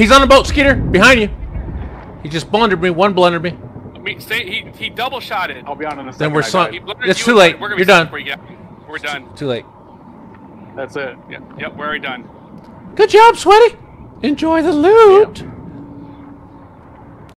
He's on the boat, Skeeter, behind you. He just blundered me. One blundered me. I mean, say, he he double shot it. I'll be on in a second. Then we're sunk. It's too late. We're You're done. you We're done. Too late. That's it. Yep, yep, we're already done. Good job, Sweaty. Enjoy the loot.